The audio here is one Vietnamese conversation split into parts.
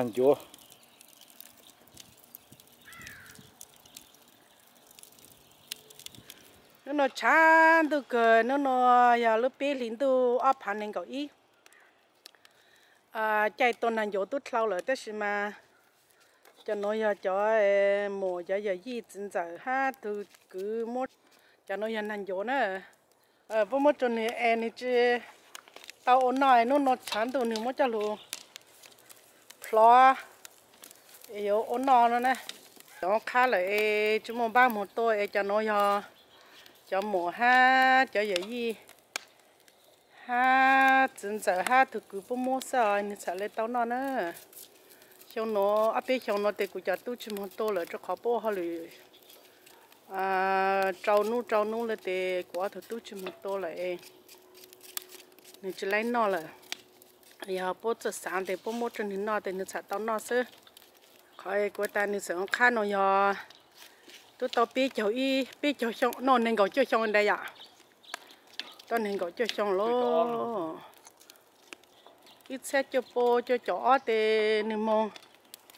năng chúa. Nó nó chán tu cười. Nó nó giờ lúc bé lính tu áp hành nên cậu ý. À chạy tuần hàng chỗ tôi lâu rồi tức mà cho nó giờ cho mùa giờ giờ gì chính giờ ha tu cứ một cho nó giờ hàng chỗ nữa à vô một tuần này em chứ. Tao ổn nói nó nó chán tu nữa một cho luôn lo yếu ổn nó nữa nè. Nó khá là chúng mình ba một tôi cho nó giờ cho mùa ha, cho dễ gì. Ha chân sợ ha thực cứ bơm mua sợ nên sợ lấy tao nó à, nữa xong nó áp bên xong nó để cứ cho tôi chúng muốn tôi là cho khó bố họ lười à trâu nu trâu nu là để quá tôi tôi chúng muốn tôi lại nên chỉ lấy nó là giờ bố cho sáng để bố mua cho nên nó để nên sợ tao nó sơ khỏi của ta nên sợ khá nó giờ tôi tao biết cho y biết cho xong nó nên gọi cho xong đây à tao nên gọi cho xong lo ít xe cho bố cho chó thì nên mong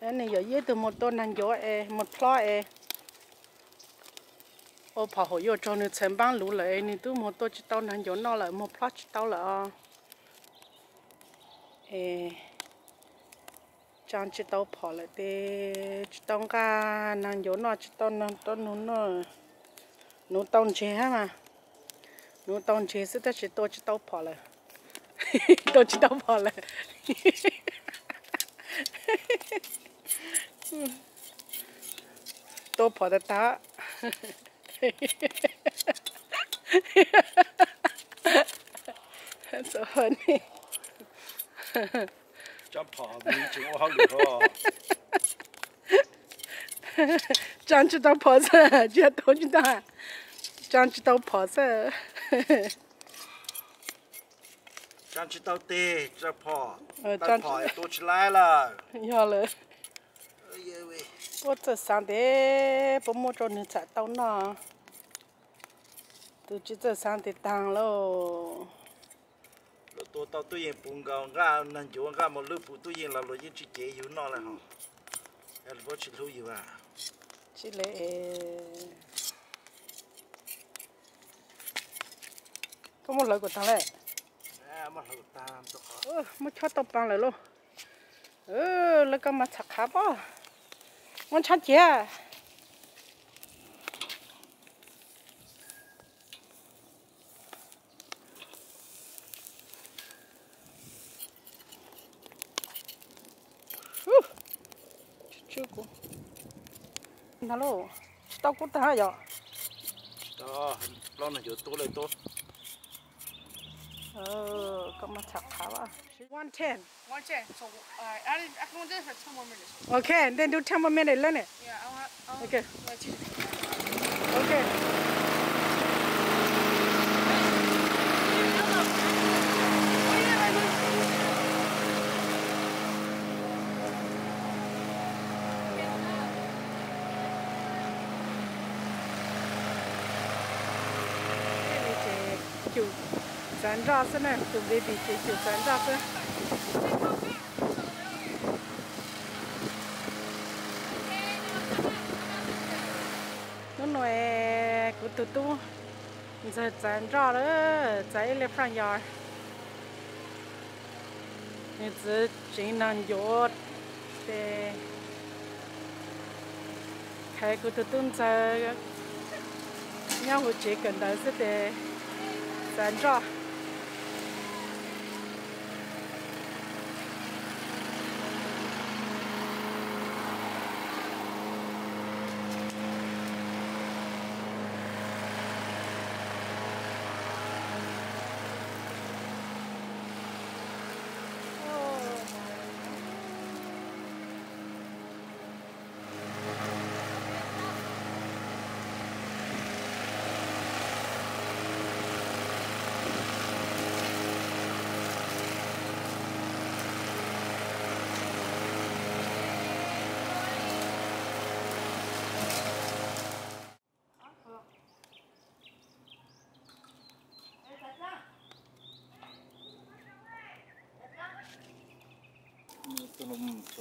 thế này giờ dưới từ một tuần năng gió e một plo e ô跑好又找你成班路来，你都莫多知道能有那了，莫 plot 知道了啊。 诶。chẳng chỉ tàu phò lại thì chỉ tao cả nàng gió nó chỉ tao nàng tao nó nó nó tao chế ha mà nó tao chế sẽ ta chỉ tao chỉ tàu phò lại tao chỉ tàu phò lại tao phò được ta so funny จะ跑没经过好厉害。长知道跑车，就多知道，长知道跑车。长知道的，这跑，但跑也多起来了。要了。哎呀喂！我这上的不摸着你才到那，都就这上的当喽。 Tôi tao tôi yên bùng gạo gà năn chỗ gà một lúc phụ tôi yên là lo yên chỉ chế yếu nó là hả em có chỉ lưu yếu à chỉ lệ có một lời của ta lệ à ta làm cho tao bằng lại luôn. Ơ lấy cái mặt chặt khá bao muốn chặt chè đó lo này chỗ tôi lại tôi. Ờ có mà chặt khá quá. One ten. One ten. So uh, I I can do it for ten more minutes. Okay then do ten more minutes lên nè yeah I'll, I'll okay. okay chủ sản ra thế này tụi đi bị chỉ chủ sản ra thế nó nói của tụi tu giờ sản ra đó chạy lên front yard. Như chỉ năng giọt để khai của tụi tu giờ nhau chỉ cần đó sẽ để 咱这。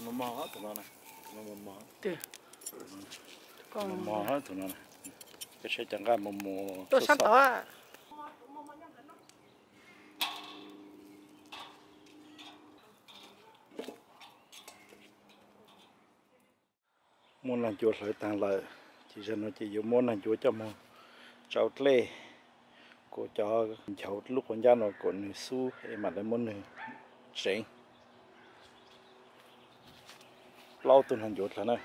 Nó mò hết tụi nó này nó mò mò từ còn mò hết tụi nó này cái xe chẳng ra mò mò tôi sắp đó muốn làm chuột lại tàn lợi chỉ cho nó chỉ dùng muốn làm chuột cho mà cháu lê cô cho cháu lúc con gia nó còn su em mà lấy muốn này lâu tuần hành chuột là nơi.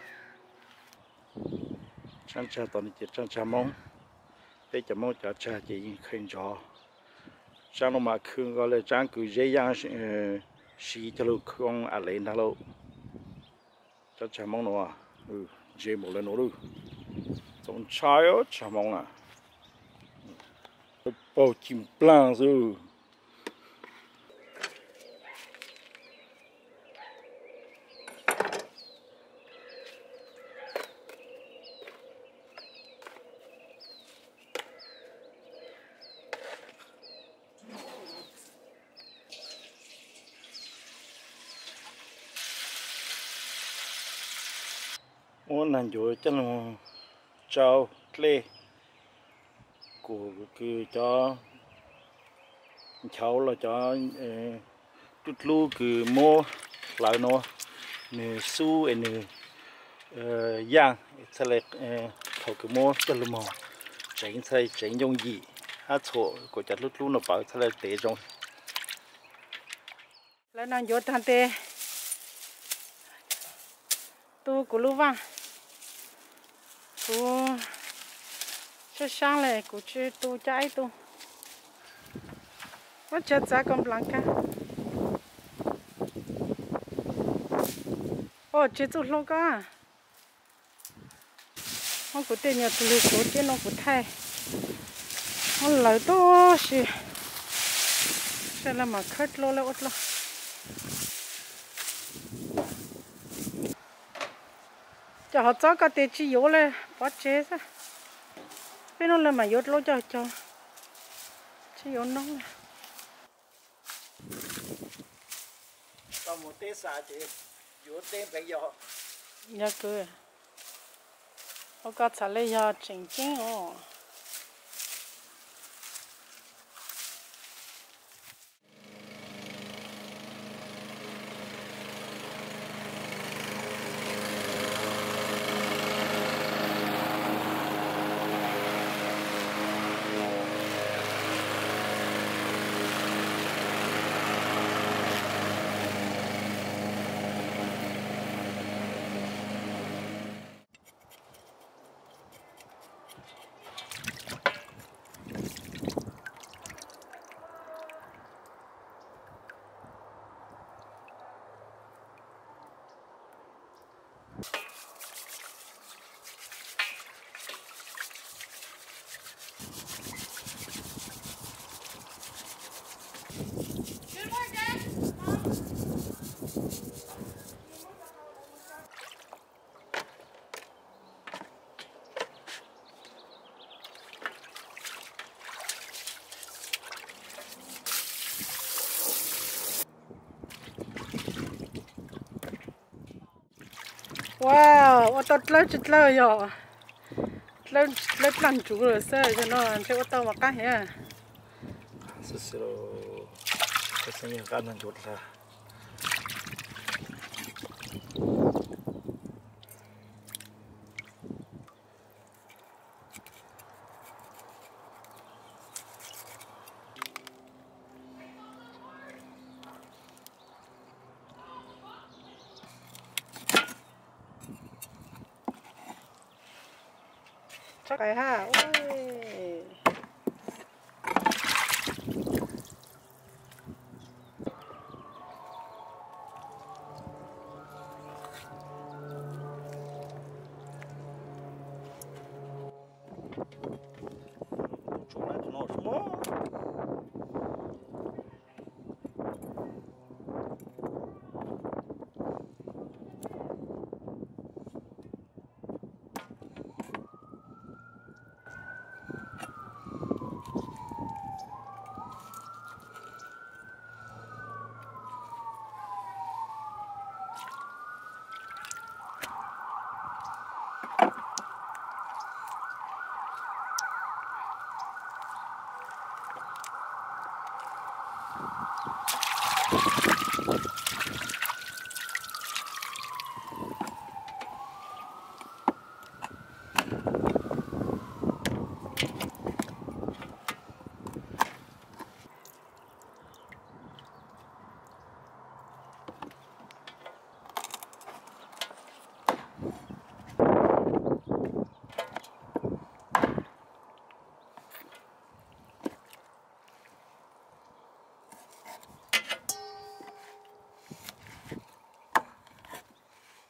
Chân cha tuần chỉ chân cha mong để cho mong cha cha chỉ khen cho. Cha nó mà khương gọi là trang cứ dễ dàng ờ, xí cho lúc không à lên đó lâu. Chân cha mong nó à ừ dễ một lần nó luôn trong trái á cha mong à. Bao chim plan rồi muốn làm chỗ cho nó trâu lê của cứ cho cháu là cho ờ, chút lu cứ mua lại nó, nè su, nè ờ, giang, sẽ là ờ, thầu cứ mua cho lu mò. Tránh thay tránh dùng gì hát chỗ của chặt lúc lu nó bảo sẽ là tế trong lấy nó vô thằng tê. Tu của lu vang tu cho sáng lại của chơi tu trái tu? Mất chết giá con blanca ô chơi tu lâu cả không có tiền nhà tu lư số chơi nó có thay. Nó lấy to xí sẽ là mà khát lô lại ốt lo cho họ cho cái tiền chi yếu lên bắt chế ra bên nó là mà yếu lo cho cho. Chỉ yếu nóng này tao một té xả chị vừa tem phải giờ nhà cứ họ có trả lời giờ chỉnh chỉnh ồ wow, ô tô lớn chút lớn rồi lớn lớn lần chủ rồi, sơ cho nó sẽ ô tô mà cá hả sơ sơ cái xe nhà cá chút là chắc ấy ha ôi chúng lại tụi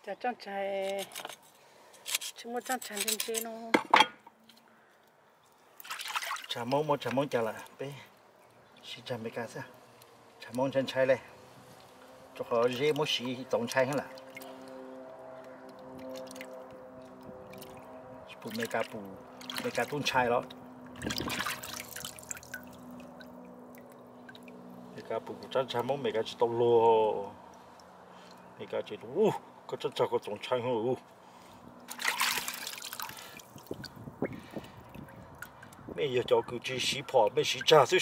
chả trong trái chúng mua chăn trái trên trên nó chả mong mua chả mong chả là bé chỉ chả mấy cái sao chả mong chân trái này cho họ dễ mua xí tổng trái hết là phụ mấy cái phụ mấy cái tuôn trái đó mấy cái phụ chân chả mong mấy cái chỉ tàu lúa mấy cái chỉ u có chân chả có tổng trái hơn u mấy giờ cho cứ chỉ xí bỏ mấy xí cha xí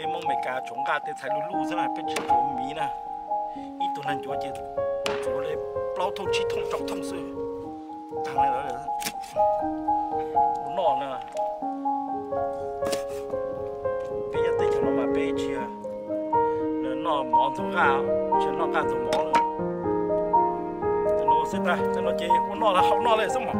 bé mong mày cái chúng ta để thay lulu ra này bé chỉ có mì nè. Ít tuần này chúa chết chỗ lấy bao thâu chi thông trọng thông sự. Thằng này đó là nọ nè. Bây giờ cho nó mà bé chia à nó nọ mỏ thằng gà chỉ nó gà thằng mỏ rồi nó sẽ ta cho nó chỉ nó là học nó là xong mà